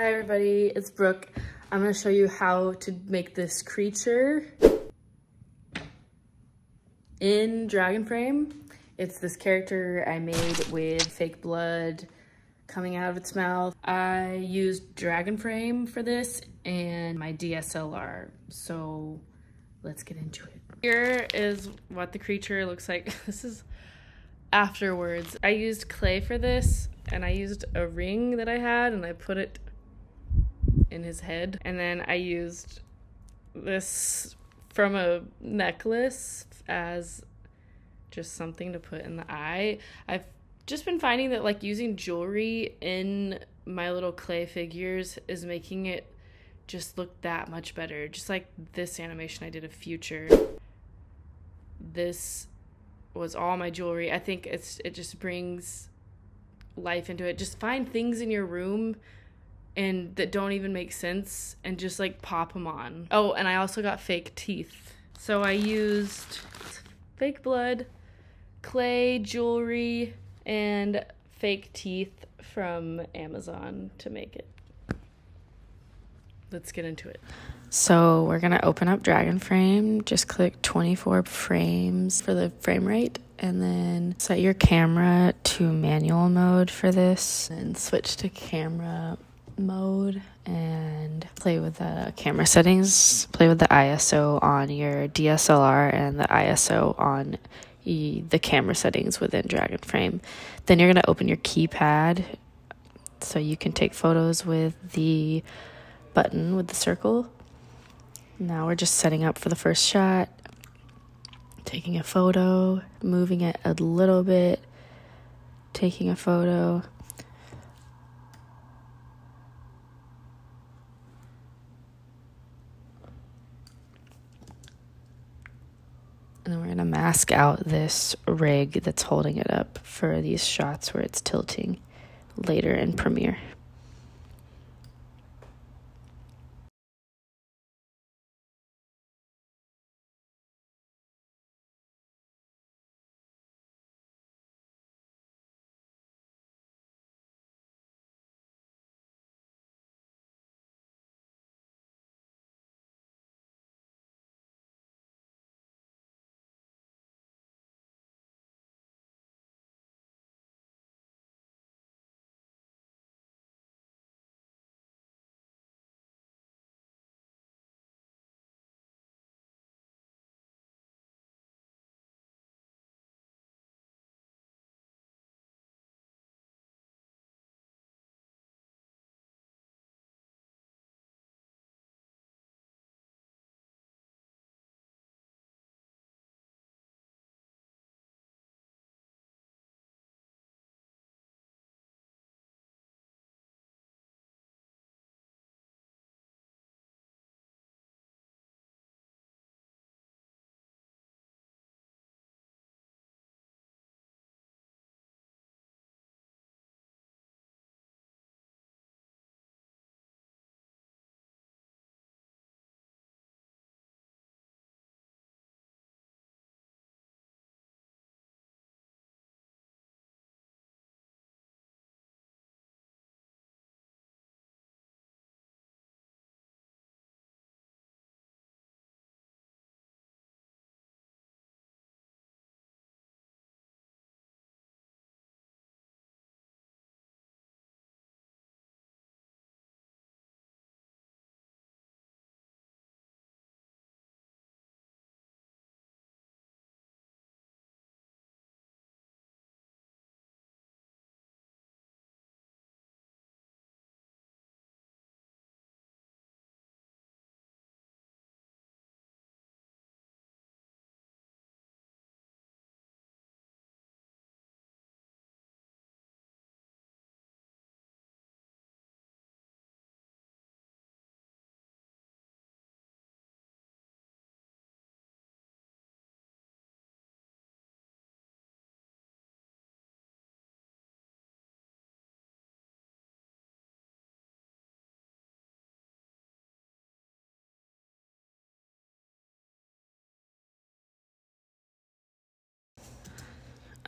Hi everybody, it's Brooke. I'm gonna show you how to make this creature in Dragon Frame. It's this character I made with fake blood coming out of its mouth. I used Dragon Frame for this and my DSLR, so let's get into it. Here is what the creature looks like. This is afterwards. I used clay for this and I used a ring that I had and I put it in his head. And then I used this from a necklace as just something to put in the eye. I've just been finding that like using jewelry in my little clay figures is making it just look that much better. Just like this animation I did of Future. This was all my jewelry. I think it's it just brings life into it. Just find things in your room and that don't even make sense and just like pop them on. Oh, and I also got fake teeth. So I used fake blood, clay, jewelry, and fake teeth from Amazon to make it. Let's get into it. So we're gonna open up Dragon Frame. Just click 24 frames for the frame rate and then set your camera to manual mode for this and switch to camera mode and play with the camera settings. Play with the ISO on your DSLR and the ISO on the camera settings within Dragon Frame. Then you're gonna open your keypad so you can take photos with the button with the circle now we're just setting up for the first shot, taking a photo, moving it a little bit, taking a photo. And then we're going to mask out this rig that's holding it up for these shots where it's tilting later in Premiere.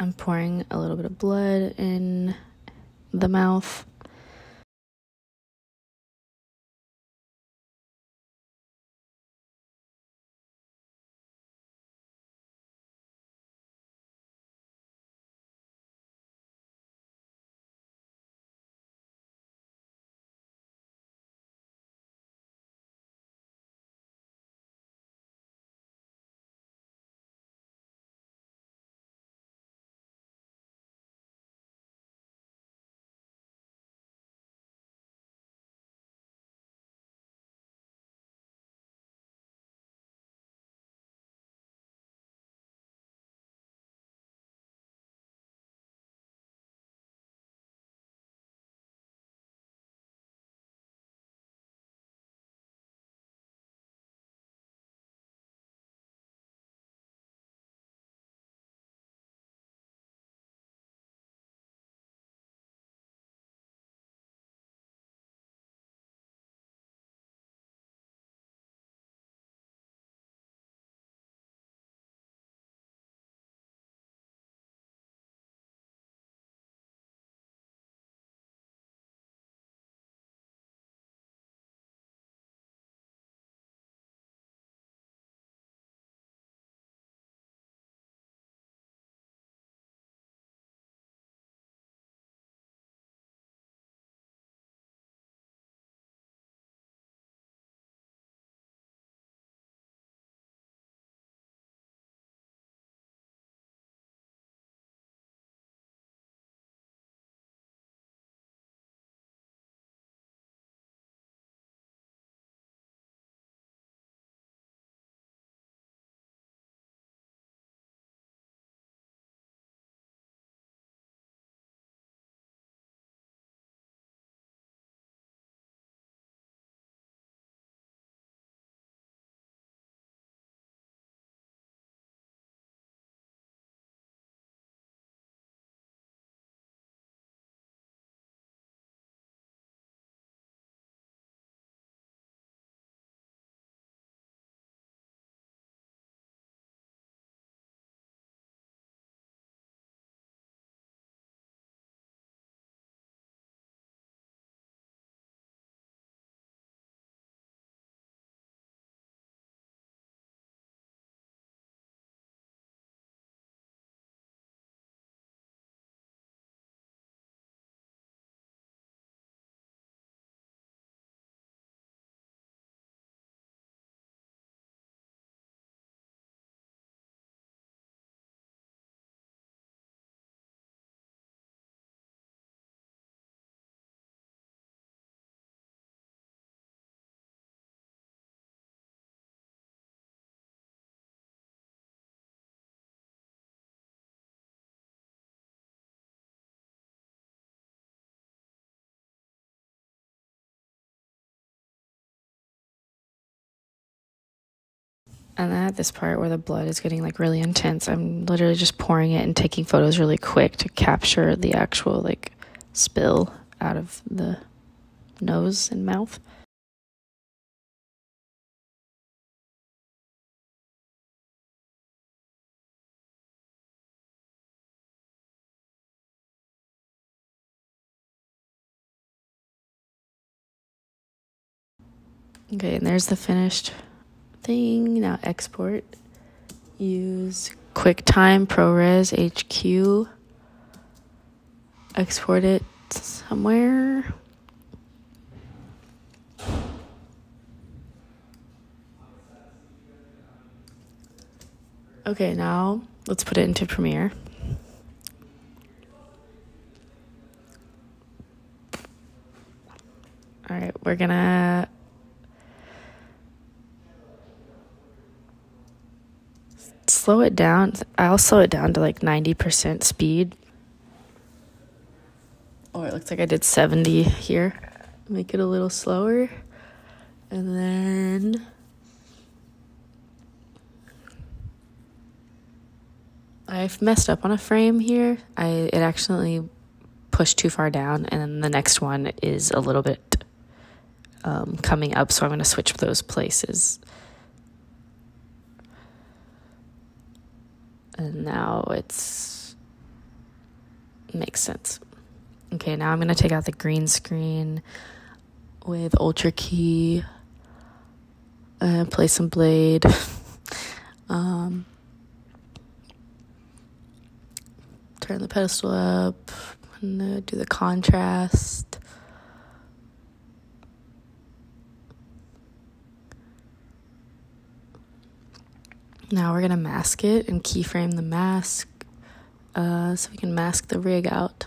I'm pouring a little bit of blood in the mouth And then at this part where the blood is getting like really intense, I'm literally just pouring it and taking photos really quick to capture the actual like spill out of the nose and mouth. Okay, and there's the finished thing. Now export. Use QuickTime ProRes HQ. Export it somewhere. Okay, now let's put it into Premiere. All right, we're gonna slow it down. I'll slow it down to like 90% speed. Oh, it looks like I did 70 here. Make it a little slower. And then I've messed up on a frame here. I it accidentally pushed too far down and then the next one is a little bit um, coming up, so I'm going to switch those places. And now it's makes sense. Okay, now I'm gonna take out the green screen with Ultra Key and play some Blade. um, turn the pedestal up. I'm do the contrast. Now we're going to mask it and keyframe the mask uh, so we can mask the rig out.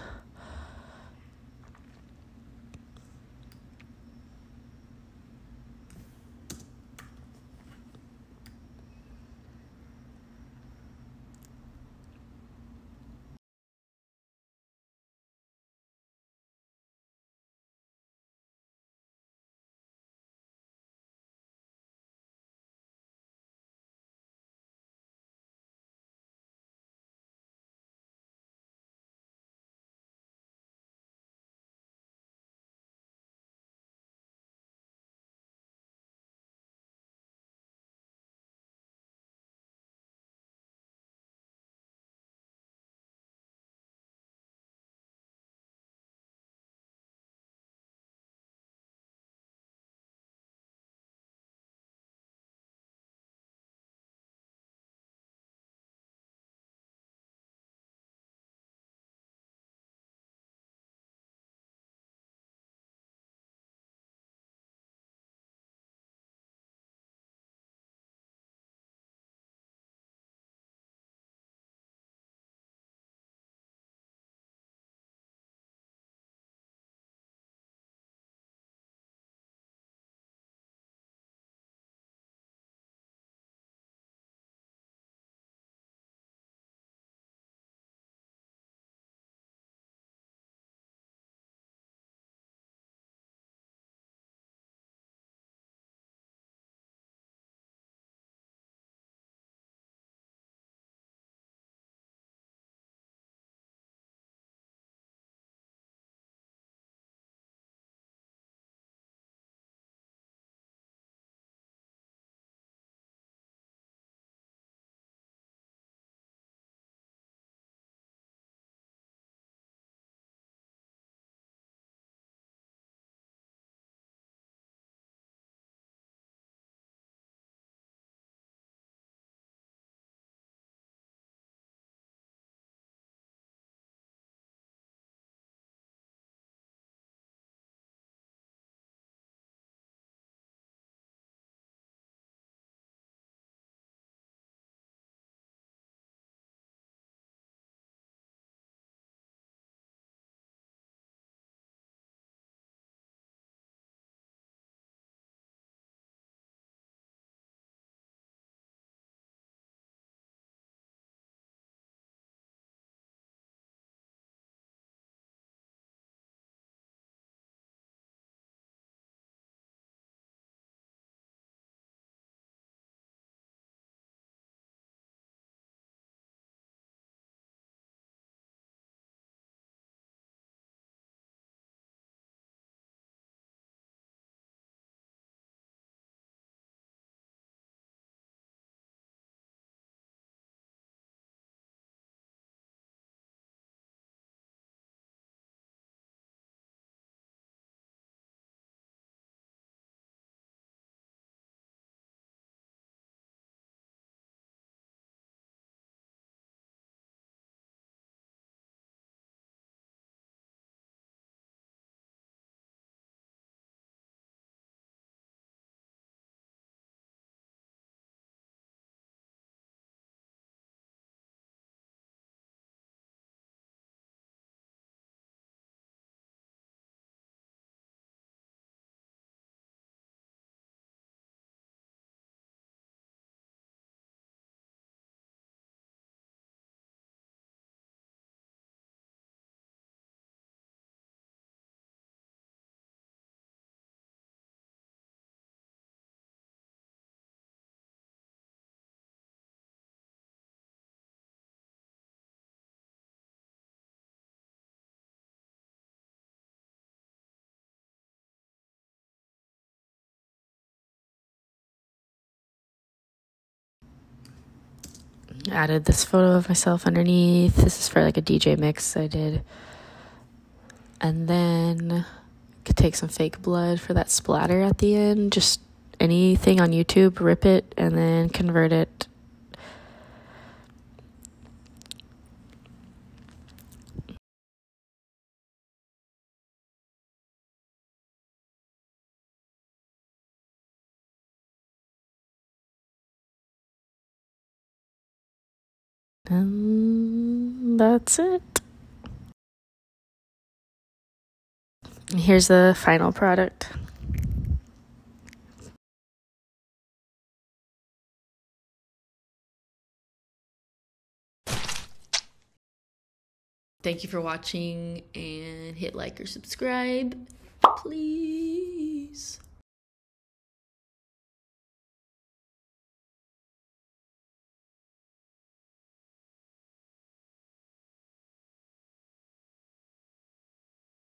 Added this photo of myself underneath. This is for like a DJ mix I did. And then could take some fake blood for that splatter at the end. Just anything on YouTube, rip it and then convert it. And that's it. Here's the final product. Thank you for watching and hit like or subscribe, please.